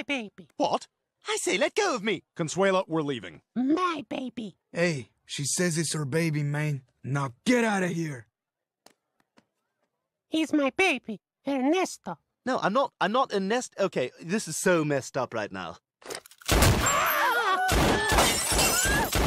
my baby. What? I say, let go of me. Consuela, we're leaving. My baby. Hey, she says it's her baby, man. Now get out of here. He's my baby. Ernesto. No, I'm not. I'm not Ernesto. Okay, this is so messed up right now.